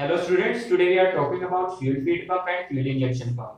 Hello students, today we are talking about fuel feed pump and fuel injection pump.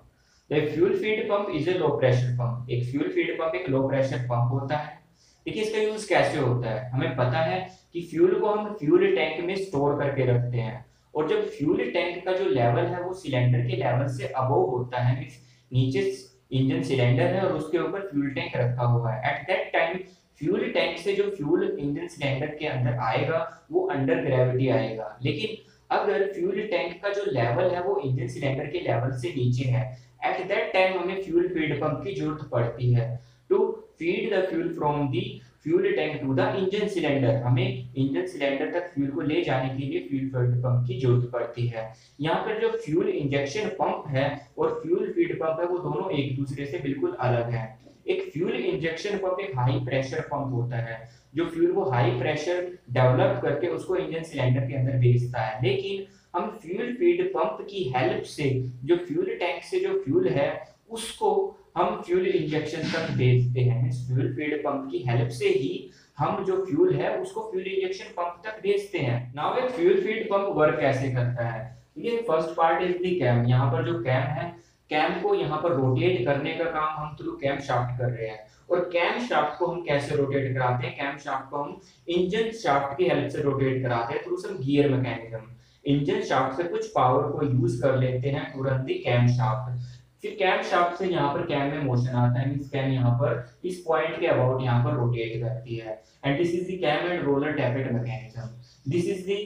The fuel feed pump is a low pressure pump. एक fuel feed pump एक low pressure pump होता है। देखिए इसका use कैसे होता है? हमें पता है कि फ्यूल को हम फ्यूल टैंक में स्टोर करके रखते हैं। और जब फ्यूल टैंक का जो लेवल है वो सिलेंडर के लेवल से अबव होता है नीचे इंजन सिलेंडर है और उसके ऊपर फ्यूल टैंक रखा हुआ है। At that time fuel tank से जो फ्यूल इंजन सिलेंडर के अंदर आएगा वो अंडर ग्रेविटी आएगा। लेकिन अगर फ्यूल टैंक का जो लेवल है वो इंजन सिलेंडर के लेवल से नीचे है एट दैट टाइम हमें फ्यूल फ़ीड पंप की ज़रूरत पड़ती है। To feed the fuel from the fuel tank to the engine cylinder हमें इंजन सिलेंडर तक फ्यूल को ले जाने के लिए फ्यूल फ़ीड पंप की ज़रूरत पड़ती है। यहाँ पर जो फ्यूल इंजेक्शन पंप है और फ्यूल फ़ीड पंप है, वो दोनों एक दूसरे से बिल्कुल अलग है। एक फ्यूल इंजेक्शन पंप एक हाई प्रेशर पंप होता है। जो फ्यूल को हाई प्रेशर डेवलप करके उसको इंजन सिलेंडर के अंदर भेजता है। लेकिन हम फ्यूल फ़ीड पंप की हेल्प से, जो फ्यूल टैंक से जो फ्यूल है, उसको हम फ्यूल इंजेक्शन तक भेजते हैं। फ्यूल फ़ीड पंप की हेल्प से ही हम जो फ्यूल है, उसको फ्यूल इंजेक्शन पंप तक भेजते हैं। नाउ एक फ्यूल फ़ीड पंप वर्क कैसे करता है? ये first part is the cam यहाँ पर जो कैम है कैम को यहाँ पर रोटेट करने का काम हम थ्रू कैम शाफ्ट कर रहे हैं। और कैम शाफ्ट को हम कैसे रोटेट कराते हैं? कैम शाफ्ट को हम इंजन शाफ्ट की हेल्प से रोटेट कराते हैं through some gear mechanism engine shaft से कुछ पावर को यूज़ कर लेते हैं रन दी कैम शाफ्ट फिर कैम शाफ्ट से यहाँ पर कैम में मोशन आता है मींस कैम यहाँ पर इस पॉइंट के अबाउट यहाँ पर रोटेट करती है। And this is the cam and roller tappet mechanism this is the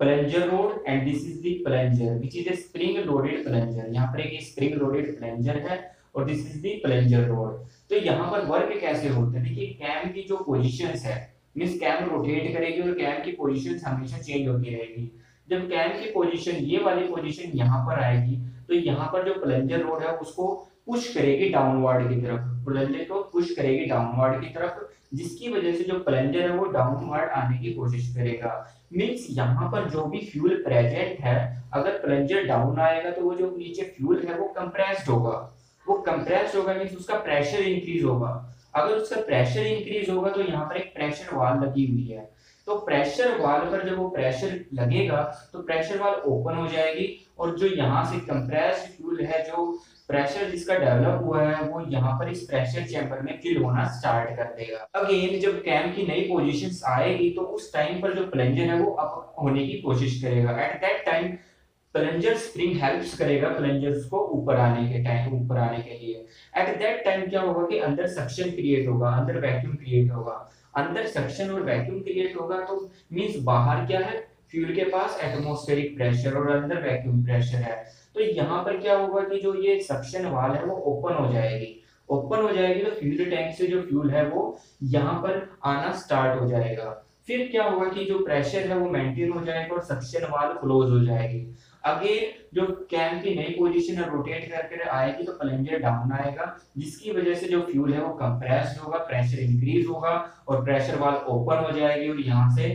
plunger rod and this is the plunger which is a spring loaded plunger यहाँ पर एक स्प्रिंग लोडेड प्लंजर है और this is the plunger rod तो यहाँ पर work कैसे होते हैं? देखिए कैम की जो पोजीशन है मीन्स कैम रोटेट करेगी और कैम की पोजीशन हमेशा चेंज होती रहेगी। जब कैम की पोजीशन ये वाली पोजीशन यहाँ पर आएगी तो यहाँ पर जो प्लंजर रोड है, उसको पुश करेगी डाउनवर्ड की तरफ़। प्लंजर को पुश करेगी डाउनवर्ड की तरफ़, जिसकी वजह से जो प्लंजर है, वो डाउनवर्ड आने की कोशिश करेगा। मीन्स यहाँ पर जो भी फ्यूल प्रेजेंट है, अगर प्लंजर डाउन आएगा तो वो जो नीचे फ्यूल है, वो कंप्रेस्ड होगा। वो कंप्रेस होगा मीन उसका प्रेशर इंक्रीज होगा। अगर उसका प्रेशर इंक्रीज होगा तो यहाँ पर एक प्रेशर वाल लगी हुई है। तो प्रेशर वाल पर जब वो प्रेशर लगेगा तो प्रेशर वाल ओपन हो जाएगी और जो यहाँ से कंप्रेस फ्यूल है, जो प्रेशर जिसका डेवलप हुआ है, वो यहाँ पर इस प्रेशर चैम्बर में फिल होना स्टार्ट कर देगा। अगेन जब कैम की नई पोजीशंस आएगी तो उस टाइम पर जो प्लंजर है, वो अप होने की कोशिश करेगा। At that time plunger spring helps करेगा प्लंजर्स को ऊपर आने के टाइम ऊपर आने के लिए। एट दैट टाइम क्या होगा कि अंदर सक्शन क्रिएट होगा, अंदर वैक्यूम क्रिएट होगा। अंदर सक्शन और वैक्यूम क्रिएट होगा तो मींस बाहर क्या है? फ्यूल के पास एटमॉस्फेरिक प्रेशर और अंदर वैक्यूम प्रेशर है। तो यहाँ पर क्या होगा कि जो ये सक्शन वाल है वो ओपन हो जाएगी। ओपन हो जाएगी तो फ्यूल टैंक से जो फ्यूल है वो यहाँ पर आना स्टार्ट हो जाएगा। फिर क्या होगा कि जो प्रेशर है वो मेंटेन हो जाएगा और सक्शन वाल क्लोज हो जाएगी। अगेन जो कैम की नई पोजीशन है रोटेट करके आएगी तो प्लंजर डाउन आएगा, जिसकी वजह से जो फ्यूल है वो कंप्रेस होगा प्रेशर इंक्रीज होगा और प्रेशर वाल ओपन हो जाएगी और यहाँ से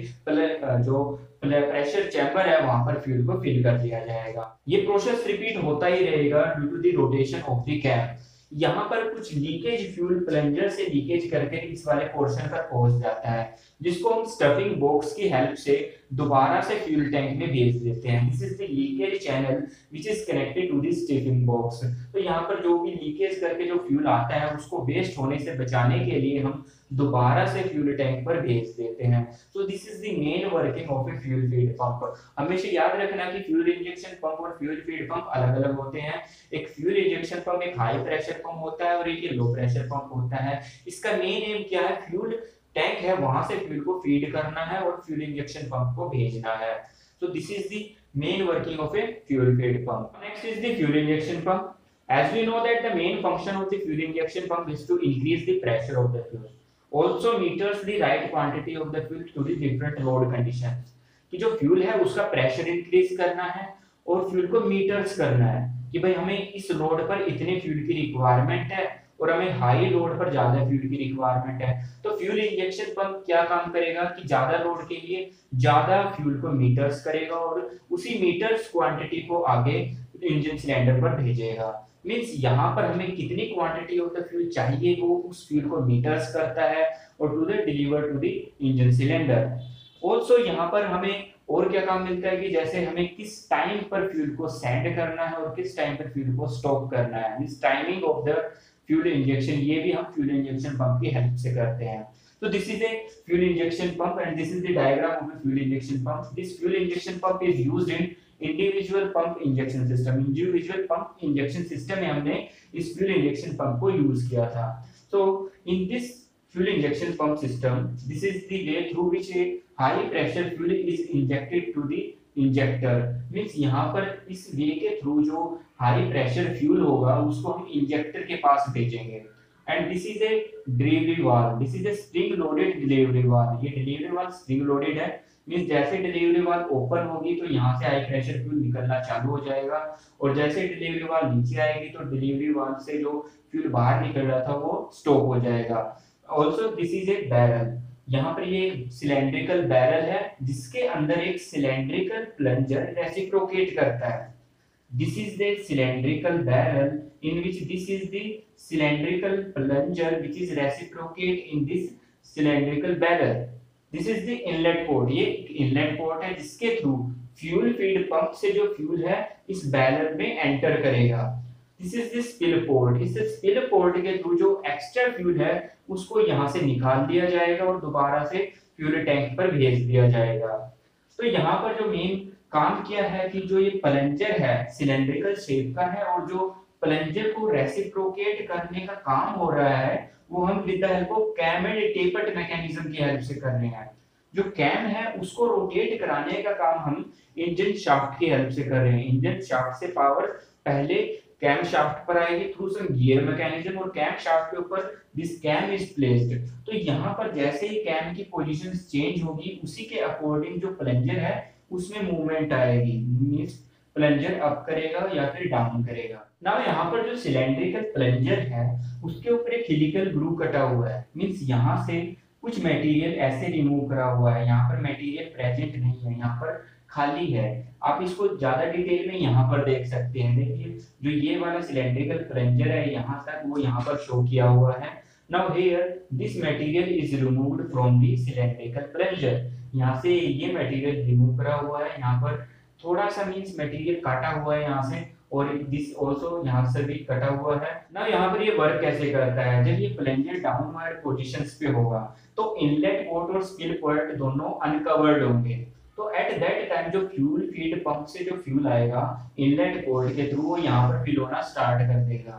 जो प्रेशर चैम्बर है, वहाँ पर फ्यूल को फिल कर दिया जाएगा। ये प्रोसेस रिपीट होता ही रहेगा due to the rotation of the cam यहाँ पर कुछ लीकेज फ्यूल प्लंजर से लीकेज करके इस वाले पोर्शन पर पहुँच जाता है, जिसको हम स्टफिंग बॉक्स की हेल्प से दोबारा से फ्यूल टैंक में भेज देते हैं। This is the leakage channel which is connected to this stuffing box तो यहाँ पर जो भी लीकेज करके जो फ्यूल आता है, उसको वेस्ट होने से बचाने के लिए हम दोबारा से फ्यूल टैंक पर भेज देते हैं। So this is the main working of a fuel feed pump हमेशा याद रखना कि फ्यूल इंजेक्शन पंप और फ्यूल फ़ीड पंप अलग अलग होते हैं। एक फ्यूल इंजेक्शन पंप एक हाई प्रेशर पंप होता है और एक लो प्रेशर पंप होता है। इसका मेन एम क्या है? फ्यूल टैंक है, वहाँ से फ्यूल को फ़ीड करना है और फ्यूल इंजेक्शन पंप को भेजना है। So this is the main working of a fuel feed pump next is the fuel injection pump as we know that the main function of the fuel injection pump is to increase the pressure of the fuel. Meters the right quantity of the fuel to the different load conditions. कि जो fuel है, उसका pressure increase करना है और fuel को metres करना है कि भाई हमें इस लोड पर इतने फ्यूल की रिक्वायरमेंट है और हमें हाई लोड पर ज़्यादा फ्यूल की रिक्वायरमेंट है। तो फ्यूल इंजेक्शन पंप क्या काम करेगा कि ज़्यादा लोड के लिए ज़्यादा फ्यूल को मीटर्स करेगा और उसी मीटर्स क्वांटिटी को आगे इंजन सिलेंडर पर भेजेगा। मींस यहाँ पर हमें कितनी क्वांटिटी ऑफ़ द फ्यूल चाहिए, वो उस फ्यूल को मीटर्स करता है और to the deliver to the engine cylinder also यहाँ पर हमें और क्या काम मिलता है कि जैसे हमें किस टाइम पर फ्यूल को सेंड करना है और किस टाइम पर फ्यूल को स्टॉप करना है means timing of the fuel injection ये भी हम फ्यूल इंजेक्शन पंप की हेल्प से करते हैं So this is a fuel injection pump and this is the diagram of a fuel injection pump. This fuel injection pump is used in individual pump injection system individual pump injection system में हमने इस fuel injection pump को use किया था। So in this fuel injection pump system this is the way through which a high pressure fuel is injected to the injector means यहाँ पर इस वे के थ्रू जो हाई प्रेशर फ्यूल होगा, उसको हम इंजेक्टर के पास भेजेंगे। And this is a delivery valve this is a spring loaded delivery valve ये डिलीवरी वाल स्प्रिंग लोडेड है. मीन्स जैसे डिलीवरी वाल ओपन होगी तो यहाँ से हाई प्रेशर फ्यूल निकलना चालू हो जाएगा. और जैसे डिलीवरी वाल नीचे आएगी तो डिलीवरी वाल से जो फ्यूल बाहर निकल रहा था, वो स्टॉप हो जाएगा. Also this is a barrel यहाँ पर ये सिलेंड्रिकल बैरल है, जिसके अंदर एक सिलेंड्रिकल प्लंजर रेसिप्रोकेट करता है. This is the cylindrical barrel in which this is the cylindrical plunger which is reciprocate in this cylindrical barrel. This is the inlet port. ये inlet port है जिसके through fuel feed pump से जो fuel है, इस barrel में enter करेगा। This is the spill port इस स्पिल पोर्ट के थ्रू जो एक्स्ट्रा फ्यूल है, उसको यहाँ से निकाल दिया जाएगा और दोबारा से फ्यूल टैंक पर भेज दिया जाएगा। तो यहाँ पर जो मेन काम किया है कि जो ये प्लंजर है सिलेंड्रिकल शेप का है और जो प्लंजर को रेसिप्रोकेट करने का काम हो रहा है, वो हम with the help of cam and tapered mechanism की हेल्प से कर रहे हैं। जो कैम है, उसको रोटेट कराने का काम हम इंजन शाफ्ट की हेल्प से कर रहे हैं। इंजन शाफ्ट से पावर पहले कैम शाफ्ट पर आएगी थ्रू सम गियर मैकेनिज्म और कैम शाफ्ट के ऊपर दिस कैम इज़ प्लेस्ड तो यहाँ पर जैसे ही कैम की पोजीशन चेंज होगी, उसी के अकॉर्डिंग जो प्लंजर है, उसमें मूवमेंट आएगी। मींस प्लंजर अप करेगा या फिर डाउन करेगा। नाउ यहाँ पर जो सिलेंड्रिकल प्लंजर है, उसके ऊपर एक हेलिकल ग्रू कटा हुआ है। मींस यहाँ से कुछ मटेरियल ऐसे रिमूव करा हुआ है। यहाँ पर मटेरियल प्रेजेंट नहीं है, यहाँ पर खाली है। आप इसको ज़्यादा डिटेल में यहाँ पर देख सकते हैं। देखिए, जो ये वाला सिलेंड्रिकल प्लंजर है, यहाँ तक वो यहाँ पर शो किया हुआ है। Now here this material is removed from the cylindrical plunger यहाँ से ये मटेरियल रिमूव करा हुआ है, यहाँ पर थोड़ा सा मींस मटेरियल काटा हुआ है यहाँ से और दिस आल्सो यहाँ से भी कटा हुआ है। ना यहाँ पर ये वर्क कैसे करता है? जब ये प्लेंजर डाउनवर्ड पोजीशंस पे होगा तो इनलेट पोर्ट और स्पिल पोर्ट दोनों अनकवर्ड होंगे। तो एट दैट टाइम जो फ्यूल फ़ीड पंप से जो फ्यूल आएगा इनलेट पोर्ट के थ्रू वो यहाँ पर फिल होना स्टार्ट कर देगा।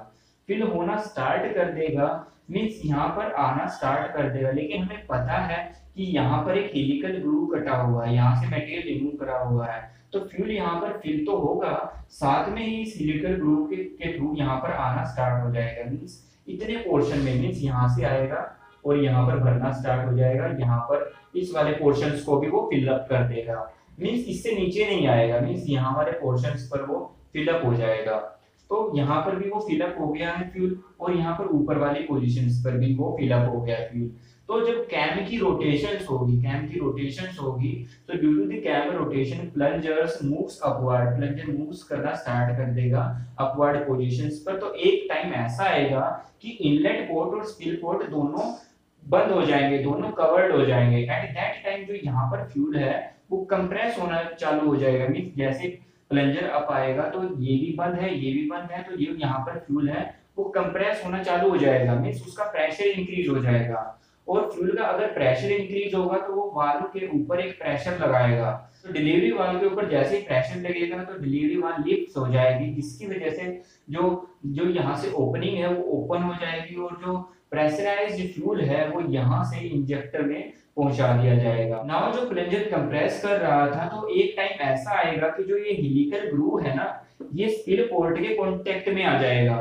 फिल होना स्टार्ट कर देगा मींस यहाँ पर आना स्टार्ट कर देगा। लेकिन हमें पता है कि यहाँ पर एक हेलिकल ग्रू कटा हुआ है यहाँ से मटेरियल रिमूव करा हुआ है। तो फ्यूल यहाँ पर फिल तो होगा साथ में ही सिलिकल ग्रुप के, के थ्रू यहाँ पर आना स्टार्ट हो जाएगा। मीन्स इतने पोर्शन में मीन्स यहाँ से आएगा और यहाँ पर भरना स्टार्ट हो जाएगा। यहाँ पर इस वाले पोर्शन को भी वो फिलअप कर देगा। मीन्स इससे नीचे नहीं आएगा। मीन्स यहाँ वाले पोर्शन पर वो फिलअप हो जाएगा। तो यहाँ पर भी वो फिलअप हो गया है फ्यूल और यहाँ पर ऊपर वाली पोजिशन पर भी वो फिलअप हो गया है फ्यूल तो जब कैम की रोटेशन होगी कैम की रोटेशन होगी तो due to the cam rotation plungers moves upward plunger moves करना स्टार्ट कर देगा अपवर्ड पोजीशंस पर। तो एक टाइम ऐसा आएगा कि इनलेट पोर्ट और स्पिल पोर्ट दोनों बंद हो जाएँगे, दोनों कवर्ड हो जाएँगे। एट दैट टाइम जो यहाँ पर फ्यूल है, वो कंप्रेस होना चालू हो जाएगा। मीन जैसे प्लंजर अप आएगा तो ये भी बंद है, ये भी बंद है तो ये यहाँ पर फ्यूल है, वो कंप्रेस होना चालू हो जाएगा। मीन्स उसका प्रेशर इंक्रीज हो जाएगा। और फ्यूल का अगर प्रेशर इंक्रीज होगा तो वो वाल्व के ऊपर एक प्रेशर लगाएगा। तो डिलीवरी वाल्व के ऊपर जैसे ही प्रेशर लगेगा ना तो डिलीवरी वाल्व लिफ्ट हो जाएगी, जिसकी वजह से जो जो यहाँ से ओपनिंग है वो ओपन हो जाएगी और जो प्रेशराइज्ड फ्यूल है वो यहाँ से इंजेक्टर में पहुँचा दिया जाएगा। नाउ जो प्लंजर कंप्रेस कर रहा था तो एक टाइम ऐसा आएगा कि जो ये हेलिकल ग्रू है ना, ये स्पिल पोर्ट के कॉन्टेक्ट में आ जाएगा।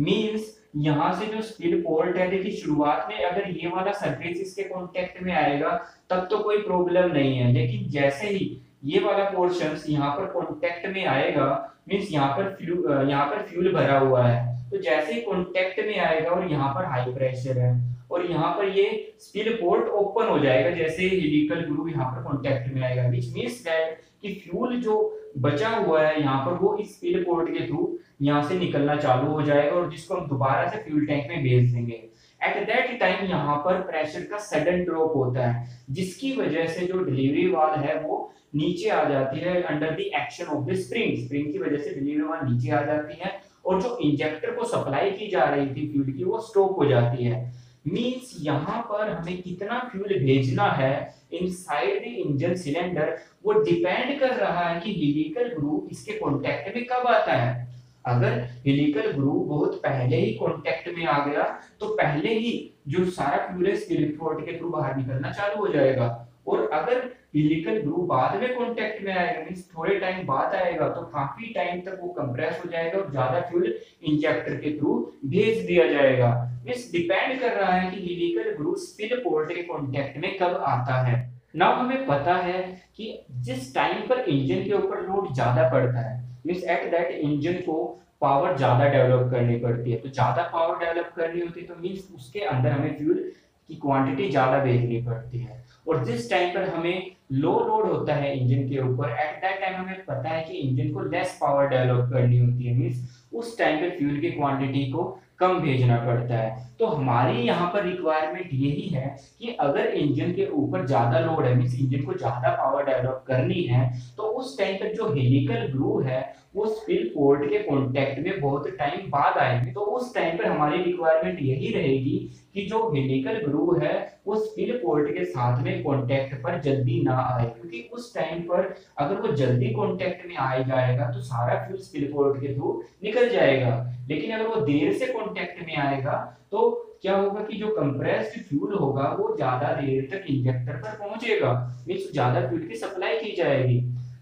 मींस यहाँ से जो स्पिल पोर्ट है, देखिए शुरुआत में अगर ये वाला सरफेस इसके कॉन्टेक्ट में आएगा, तब तो कोई प्रॉब्लम नहीं है। लेकिन जैसे ही ये वाला पोर्शन यहाँ पर कॉन्टेक्ट में आएगा मीन्स यहाँ पर फ्यूल यहाँ पर फ्यूल भरा हुआ है। तो जैसे ही कॉन्टेक्ट में आएगा और यहाँ पर हाई प्रेशर है और यहाँ पर ये स्पिल पोर्ट ओपन हो जाएगा, जैसे हेलिकल ग्रुप यहाँ पर कांटेक्ट में आएगा विच मींस दैट कि फ्यूल जो बचा हुआ है यहाँ पर वो इस स्पिल पोर्ट के थ्रू यहाँ से निकलना चालू हो जाएगा और जिसको हम दोबारा से फ्यूल टैंक में भेज देंगे। एट दैट टाइम यहाँ पर प्रेशर का सडन ड्रॉप होता है, जिसकी वजह से जो डिलीवरी वाल है वो नीचे आ जाती है under the action of the spring spring की वजह से डिलीवरी वाल नीचे आ जाती है और जो इंजेक्टर को सप्लाई की जा रही थी फ्यूल की वो स्टॉप हो जाती है। मींस यहाँ पर हमें कितना फ्यूल भेजना है इनसाइड द इंजन सिलेंडर वो डिपेंड कर रहा है कि हेलिकल ग्रुप इसके कांटेक्ट में कब आता है। अगर हेलिकल ग्रुप बहुत पहले ही कांटेक्ट में आ गया तो पहले ही जो सारा फ्यूल है के थ्रू बाहर निकलना चालू हो जाएगा। और अगर हेलिकल ग्रुप बाद में कांटेक्ट में आएगा मींस थोड़े टाइम बाद आएगा तो काफ़ी टाइम तक वो कंप्रेस हो जाएगा और ज़्यादा फ्यूल इंजेक्टर के थ्रू भेज दिया जाएगा। मींस डिपेंड कर रहा है कि हेलिकल ग्रुप स्पिल पोर्ट के कांटेक्ट में कब आता है। नाउ हमें पता है कि जिस टाइम पर इंजन के ऊपर लोड ज़्यादा पड़ता है मीन्स एट दैट इंजन को पावर ज़्यादा डेवलप करनी पड़ती है। तो ज़्यादा पावर डेवलप करनी होती है तो मीन्स उसके अंदर हमें फ्यूल की क्वांटिटी ज़्यादा भेजनी पड़ती है। और जिस टाइम पर हमें लो लोड होता है इंजन के ऊपर एट दैट टाइम हमें पता है कि इंजन को लेस पावर डेवलप करनी होती है। मीन्स उस टाइम पर फ्यूल की क्वांटिटी को कम भेजना पड़ता है। तो हमारी यहाँ पर रिक्वायरमेंट यही है कि अगर इंजन के ऊपर ज़्यादा लोड है मीन इंजन को ज़्यादा पावर डेवलप करनी है तो उस टाइम पर जो हेलिकल ग्रू है, वो स्पिल पोर्ट के कॉन्टेक्ट में बहुत टाइम बाद आएँगे। तो उस टाइम पर हमारी रिक्वायरमेंट यही रहेगी कि जो हेलिकल ग्रू है, वो स्पिल पोर्ट के साथ में कॉन्टेक्ट पर जल्दी ना आए। क्योंकि उस टाइम पर अगर वो जल्दी कॉन्टेक्ट में आ जाएगा तो सारा फ्यूल स्पिल पोर्ट के थ्रू निकल जाएगा। लेकिन अगर वो देर से कॉन्टेक्ट में आएगा तो क्या होगा कि जो कंप्रेस्ड फ्यूल होगा, वो ज़्यादा देर तक इंजेक्टर पर पहुंचेगा। मीन्स ज़्यादा फ्यूल की सप्लाई की जाएगी।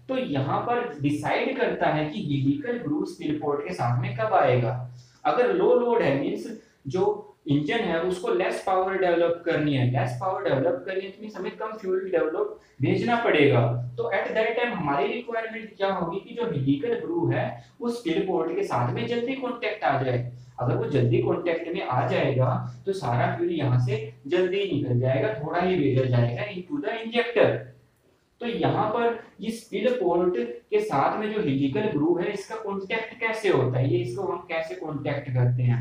तो यहाँ पर डिसाइड करता है कि हेलिकल ग्रूव स्पिल पोर्ट के सामने कब आएगा। अगर लो लोड है मीन्स जो इंजन है, उसको लेस पावर डेवलप करनी है। लेस पावर डेवलप करनी है तो हमें कम फ्यूल डेवलप भेजना पड़ेगा। तो एट दैट टाइम हमारी रिक्वायरमेंट क्या होगी कि जो हेलिकल ग्रू है, वो स्पिल पोर्ट के साथ में जल्दी कॉन्टेक्ट आ जाए। अगर वो जल्दी कॉन्टेक्ट में आ जाएगा तो सारा फ्यूल यहाँ से जल्दी निकल जाएगा, थोड़ा ही भेजा जाएगा इनटू द इंजेक्टर तो यहाँ पर ये स्पिल पोर्ट के साथ में जो हेलिकल ग्रू है, इसका कॉन्टेक्ट कैसे होता है? ये इसको हम कैसे कॉन्टेक्ट करते हैं?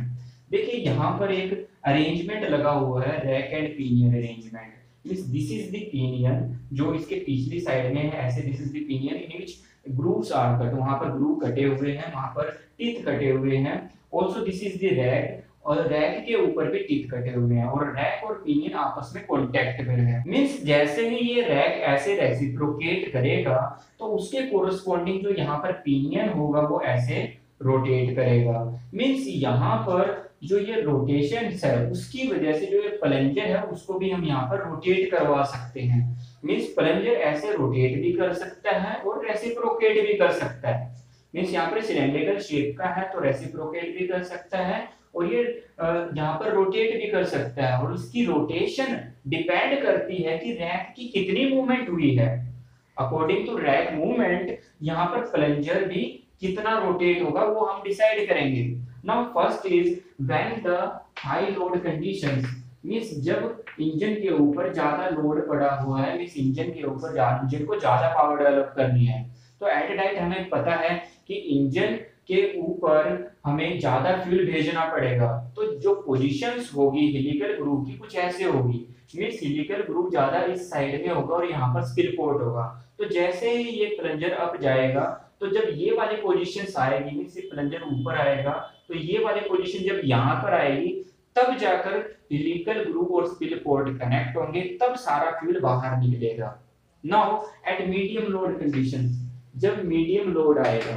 देखिए, यहाँ पर एक अरेंजमेंट लगा हुआ है rack and pinion arrangement means this is the pinion जो इसके पिछली साइड में है, ऐसे this is the pinion in which grooves are cut वहाँ पर ग्रूव कटे हुए हैं, वहाँ पर टीथ कटे हुए हैं. Also this is the rack और रैक के ऊपर भी टीथ कटे हुए हैं. और रैक और पीनियन आपस में कांटेक्ट में है. मींस जैसे ही ये रैक ऐसे रेसिप्रोकेट करेगा तो उसके कोरस्पॉन्डिंग जो यहाँ पर पीनियन होगा, वो ऐसे रोटेट करेगा. मींस यहाँ पर जो ये रोटेशन है उसकी वजह से जो ये प्लंजर है, उसको भी हम यहाँ पर रोटेट करवा सकते हैं। मीन्स प्लंजर ऐसे रोटेट भी कर सकता है और रेसिप्रोकेट भी कर सकता है। मीन्स यहाँ पर सिलेंड्रिकल शेप का है तो रेसिप्रोकेट भी कर सकता है और ये यहाँ पर रोटेट भी कर सकता है। और उसकी रोटेशन डिपेंड करती है कि रैक की कितनी मूवमेंट हुई है। अकॉर्डिंग टू रैक मूवमेंट यहाँ पर प्लंजर भी कितना रोटेट होगा, वो हम डिसाइड करेंगे। Now first is when the high load conditions means जब इंजन के ऊपर ज़्यादा लोड पड़ा हुआ है मींस इंजन के ऊपर इंजन को ज़्यादा पावर डेवलप करनी है। तो एट डाइट हमें पता है कि इंजन के ऊपर हमें ज़्यादा फ्यूल भेजना पड़ेगा। तो जो पोजीशंस होगी हेलिकल ग्रुप की कुछ ऐसे होगी। मींस हेलिकल ग्रुप ज़्यादा इस साइड में होगा और यहाँ पर स्पिल पोर्ट होगा। तो जैसे ही ये प्लंजर अप जाएगा तो जब ये वाली पोजिशन आएगी ये प्लंजर ऊपर आएगा तो ये वाली पोजीशन जब यहाँ पर आएगी, तब जाकर हेलिकल ग्रुप और स्पिल पोर्ट कनेक्ट होंगे, तब सारा फ्यूल बाहर निकलेगा। Now at medium load condition जब मीडियम लोड आएगा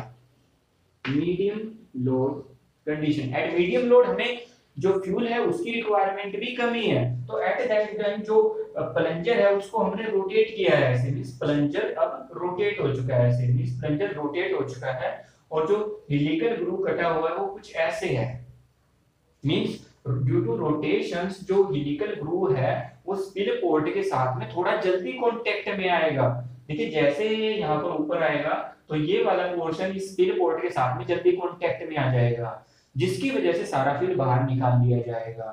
medium load condition at medium load हमें जो फ्यूल है उसकी रिक्वायरमेंट भी कमी है। तो एट दैट टाइम जो प्लंजर है, उसको हमने रोटेट किया है ऐसे मींस प्लंजर अब रोटेट हो चुका है ऐसे मींस प्लंजर रोटेट हो चुका है और जो हेलिकल ग्रू कटा हुआ है, वो कुछ ऐसे है। मींस ड्यू टू रोटेशंस जो हेलिकल ग्रू है, वो स्पिल पोर्ट के साथ में थोड़ा जल्दी कॉन्टेक्ट में आएगा। देखिए, जैसे ये यहाँ पर ऊपर आएगा तो ये वाला पोर्शन स्पिल पोर्ट के साथ में जल्दी कॉन्टेक्ट में आ जाएगा, जिसकी वजह से सारा फ्यूल बाहर निकाल दिया जाएगा।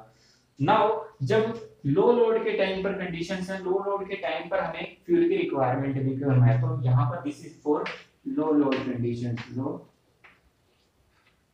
नाउ जब लो लोड के टाइम पर कंडीशंस है लो लोड के टाइम पर हमें फ्यूल की रिक्वायरमेंट भी क्यों है? तो यहाँ पर this is for low load condition low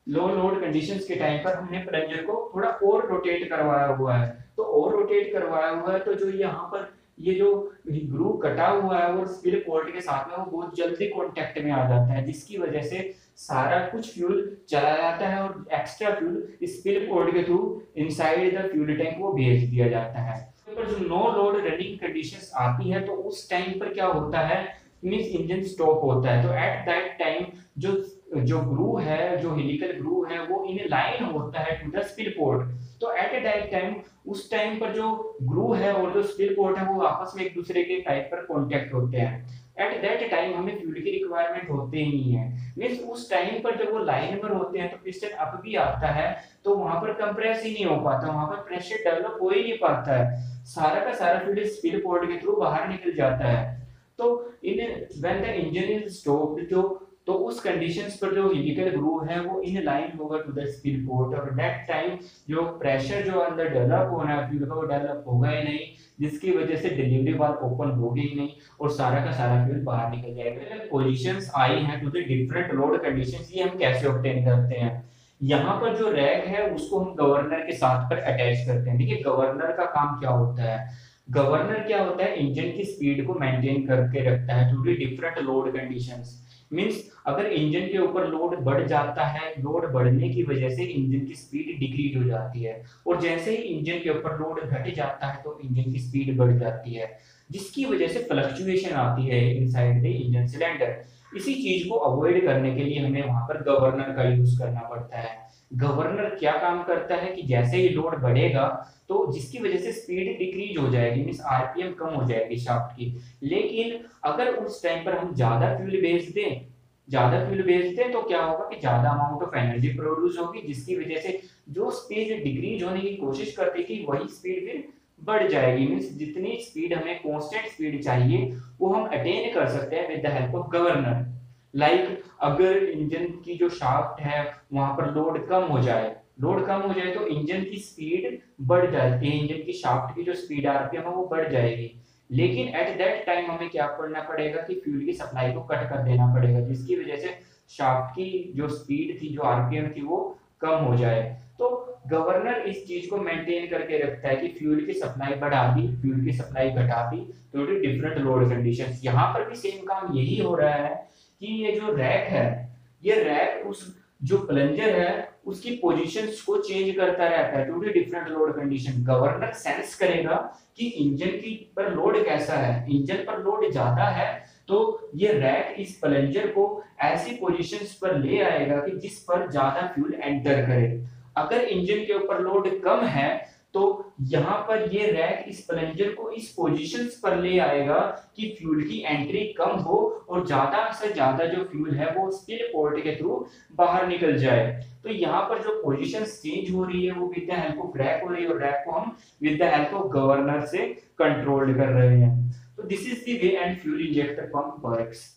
low load conditions के टाइम पर हमने प्लंजर को थोड़ा और रोटेट करवाया हुआ है। तो और रोटेट करवाया हुआ है तो जो यहाँ पर ये जो ग्रू कटा हुआ है, वो स्पिल पोर्ट के साथ में वो बहुत जल्दी कांटेक्ट में आ जाता है, जिसकी वजह से सारा कुछ फ्यूल चला जाता है और एक्स्ट्रा फ्यूल स्पिल पोर्ट के through inside the fuel tank वो भेज दिया जाता है। पर जो नो लोड रनिंग कंडीशंस आती है तो उस टाइम पर क्या होता है? मींस इंजन स्टॉप होता है। तो एट दैट टाइम जो जो ग्रू है, जो हेलिकल ग्रू है, वो इन लाइन होता है टू द स्पिल पोर्ट तो एट दैट टाइम उस टाइम पर जो ग्रू है और जो स्पिल पोर्ट है, वो आपस में एक दूसरे के टाइप पर कांटेक्ट होते हैं। एट दैट टाइम हमें फ्यूल की रिक्वायरमेंट होते ही है। मींस उस टाइम पर जब वो लाइन पर होते हैं तो पिस्टन अप भी आता है तो वहाँ पर कंप्रेस ही नहीं हो पाता, वहाँ पर प्रेशर डेवलप हो ही नहीं पाता है। सारा का सारा फ्यूल स्पीड पोर्ट के थ्रू बाहर निकल जाता है। तो in when the engine is stopped जो तो उस कंडीशंस पर जो हेलिकल ग्रू है, वो इन लाइन होगा टू द स्पिल पोर्ट और दैट टाइम जो प्रेशर जो अंदर डेवलप होना है फ्यूल का वो डेवलप होगा ही नहीं, जिसकी वजह से डिलीवरी वाल्व ओपन होगी ही नहीं और सारा का सारा फ्यूल बाहर निकल जाएगा। पोजीशंस आई हैं to the different load conditions ये हम कैसे ऑब्टेन करते हैं? यहाँ पर जो रैग है, उसको हम गवर्नर के साथ पर अटैच करते हैं। देखिए गवर्नर का काम क्या होता है? गवर्नर क्या होता है? इंजन की स्पीड को मेंटेन करके रखता है to different load conditions means अगर इंजन के ऊपर लोड बढ़ जाता है लोड बढ़ने की वजह से इंजन की स्पीड डिक्रीज हो जाती है। और जैसे ही इंजन के ऊपर लोड घट जाता है तो इंजन की स्पीड बढ़ जाती है, जिसकी वजह से फ्लक्चुएशन आती है इनसाइड द इंजन सिलेंडर इसी चीज़ को अवॉइड करने के लिए हमें वहाँ पर गवर्नर का यूज़ करना पड़ता है। गवर्नर क्या काम करता है कि जैसे ही लोड बढ़ेगा तो जिसकी वजह से स्पीड डिक्रीज हो जाएगी मीन आरपीएम कम हो जाएगी शाफ्ट की। लेकिन अगर उस टाइम पर हम ज़्यादा फ्यूल भेज दें, ज़्यादा फ्यूल भेज दें तो क्या होगा कि ज़्यादा अमाउंट ऑफ़ एनर्जी प्रोड्यूस होगी, जिसकी वजह से जो स्पीड डिक्रीज होने की कोशिश करती थी, वही स्पीड फिर बढ़ जाएगी। मीन्स जितनी स्पीड हमें कॉन्स्टेंट स्पीड चाहिए, वो हम अटेन कर सकते हैं with the help of governor. Like अगर इंजन की जो शाफ्ट है, वहाँ पर लोड कम हो जाए लोड कम हो जाए तो इंजन की स्पीड बढ़ जाती है इंजन की शाफ्ट की जो स्पीड आरपीएम है वो बढ़ जाएगी। लेकिन एट दैट टाइम हमें क्या करना पड़ेगा कि फ्यूल की सप्लाई को कट कर देना पड़ेगा, जिसकी वजह से शाफ्ट की जो स्पीड थी, जो आरपीएम थी वो कम हो जाए। तो गवर्नर इस चीज़ को मेंटेन करके रखता है कि फ्यूल की सप्लाई बढ़ा दी फ्यूल की सप्लाई घटा दी तो डिफरेंट लोड कंडीशन यहाँ पर भी सेम काम यही हो रहा है कि ये जो रैक है, ये रैक उस जो प्लंजर है, उसकी पोजीशंस को चेंज करता रहता है to the different load condition governor sense करेगा कि इंजन की पर लोड कैसा है। इंजन पर लोड ज़्यादा है तो ये रैक इस प्लंजर को ऐसी पोजीशंस पर ले आएगा कि जिस पर ज़्यादा फ्यूल एंटर करे। अगर इंजन के ऊपर लोड कम है तो यहाँ पर ये रैक इस प्लंजर को इस पोजीशन पर ले आएगा कि फ्यूल की एंट्री कम हो और ज़्यादा से ज़्यादा जो फ्यूल है वो स्पिल पोर्ट के थ्रू बाहर निकल जाए। तो यहाँ पर जो पोजीशन चेंज हो रही है वो with the help of rack हो रही है और रैक को हम with the help of governor से कंट्रोल कर रहे हैं। तो this is the way and fuel injector pump works